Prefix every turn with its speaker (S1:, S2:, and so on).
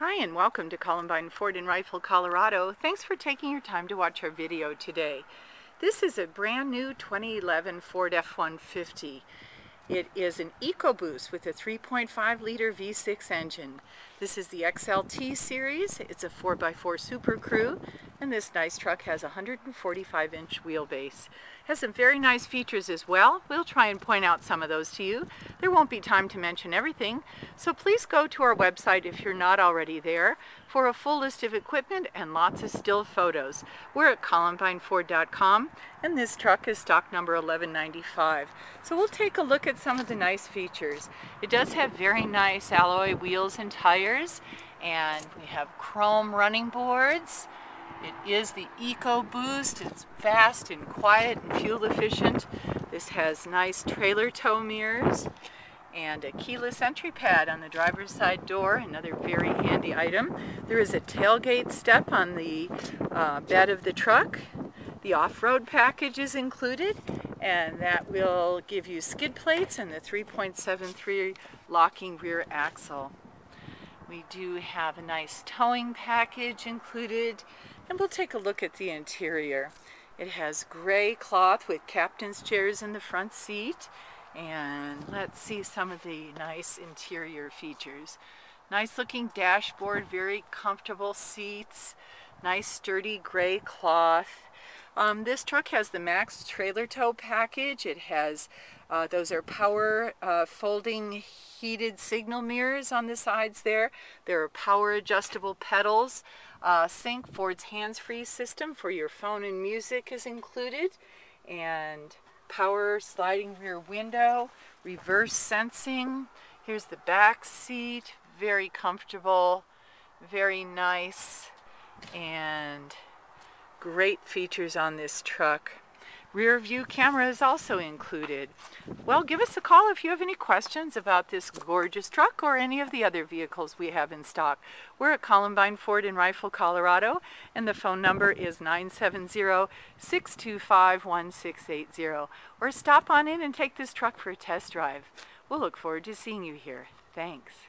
S1: Hi and welcome to Columbine Ford in Rifle, Colorado. Thanks for taking your time to watch our video today. This is a brand new 2011 Ford F-150. It is an EcoBoost with a 3.5 liter V6 engine. This is the XLT series. It's a 4x4 SuperCrew and this nice truck has a 145 inch wheelbase. Has some very nice features as well. We'll try and point out some of those to you. There won't be time to mention everything, so please go to our website if you're not already there for a full list of equipment and lots of still photos. We're at columbineford.com and this truck is stock number 1195. So we'll take a look at some of the nice features. It does have very nice alloy wheels and tires and we have chrome running boards it is the EcoBoost. It's fast and quiet and fuel efficient. This has nice trailer tow mirrors and a keyless entry pad on the driver's side door, another very handy item. There is a tailgate step on the uh, bed of the truck. The off-road package is included and that will give you skid plates and the 3.73 locking rear axle. We do have a nice towing package included and we'll take a look at the interior. It has gray cloth with captain's chairs in the front seat and let's see some of the nice interior features. Nice looking dashboard, very comfortable seats, nice sturdy gray cloth. Um, this truck has the max trailer tow package. It has, uh, those are power uh, folding heated signal mirrors on the sides there. There are power adjustable pedals. Uh, SYNC Ford's hands-free system for your phone and music is included. And power sliding rear window, reverse sensing. Here's the back seat, very comfortable, very nice. And Great features on this truck. Rear view camera is also included. Well, give us a call if you have any questions about this gorgeous truck or any of the other vehicles we have in stock. We're at Columbine Ford in Rifle, Colorado, and the phone number is 970-625-1680. Or stop on in and take this truck for a test drive. We'll look forward to seeing you here. Thanks.